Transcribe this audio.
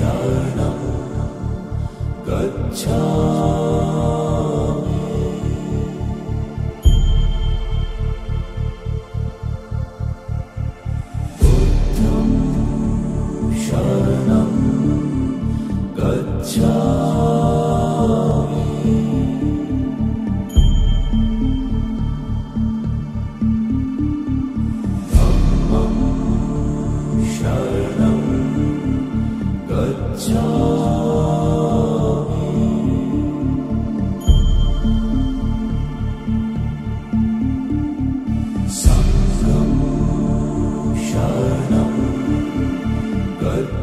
शरणं गच्छामि। बुद्धं शरणं गच्छामि।